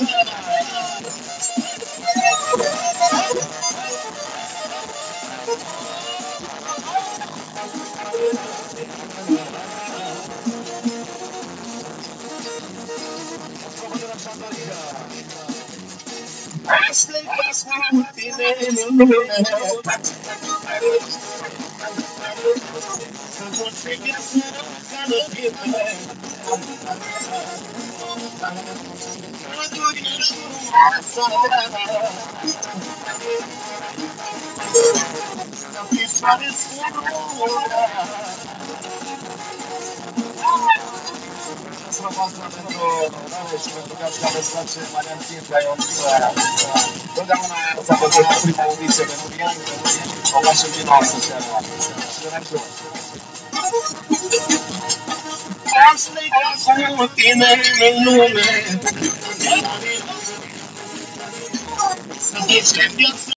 I'm Ashley Pasmuti Nene Vou dar uma Надеюсь,